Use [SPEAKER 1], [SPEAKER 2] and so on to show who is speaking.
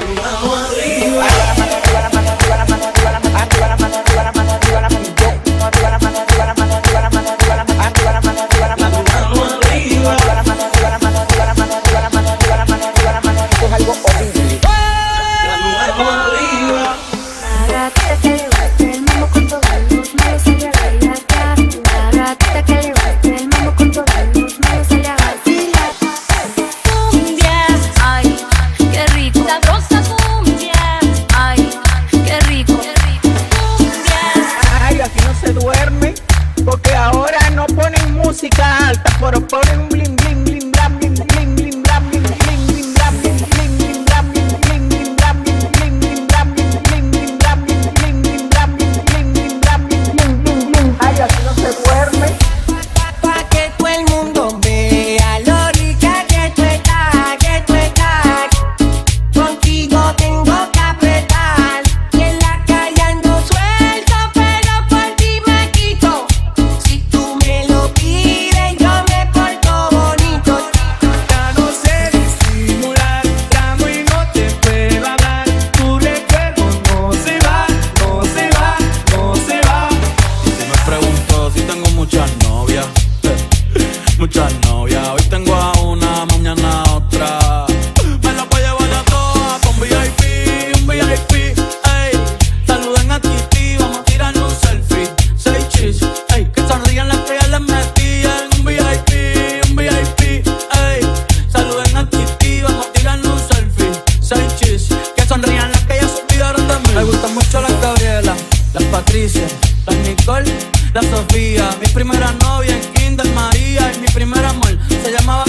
[SPEAKER 1] لما وريت
[SPEAKER 2] cumbia. Ay, qué rico. Cumbia.
[SPEAKER 1] Ay, aquí no se duerme, porque ahora no ponen música alta, pero ponen un
[SPEAKER 3] Patricia, la Nicole, la Sofía. Mi primera novia en Kinder María y mi primer amor se llamaba